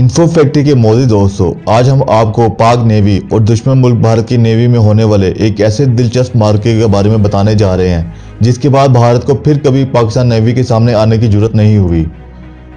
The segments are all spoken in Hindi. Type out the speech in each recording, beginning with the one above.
इन्फो फैक्ट्री के मोदी दोस्तों, आज हम आपको पाक नेवी और दुश्मन मुल्क भारत की नेवी में होने वाले एक ऐसे दिलचस्प मार्के के बारे में बताने जा रहे हैं, जिसके बाद भारत को फिर कभी पाकिस्तान नेवी के सामने आने की ज़रूरत नहीं हुई।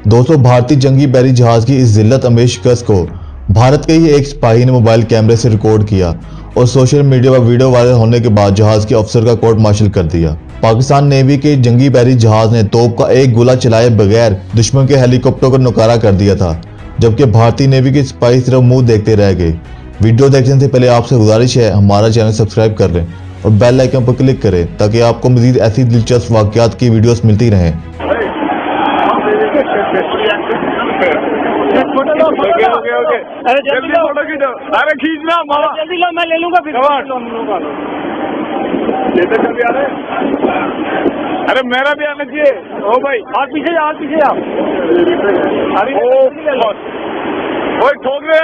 दोस्तों, भारतीय जंगी बैरी जहाज़ की इस जिल्लत अमेश को भारत के ही एक सिपाही ने मोबाइल कैमरे से रिकॉर्ड किया और सोशल मीडिया पर वीडियो वायरल होने के बाद जहाज़ के अफसर का कोर्ट मार्शल कर दिया। पाकिस्तान नेवी के जंगी बैरी जहाज़ ने तोप का एक गोला चलाए बगैर दुश्मन के हेलीकॉप्टर को नकारा कर दिया था। जबकि भारतीय नेवी के सिपाही सिर्फ़ मुँह देखते रह गए। वीडियो देखने से पहले आपसे गुजारिश है हमारा चैनल सब्सक्राइब कर लें और बेल आइकन पर क्लिक करें ताकि आपको मजीद ऐसी दिलचस्प वाकयात की वीडियोस मिलती रहें। ओके ओके ओके अरे जल्दी जल्दी फ़ोटो खींचो। अरे खींचना मामा। जल्दी लो मैं ले लूँगा फिर। लेते चल यार अरे मेरा भी आना चाहिए। ओ भाई आप पीछे जाओ पीछे जाओ अरे ठोक रहे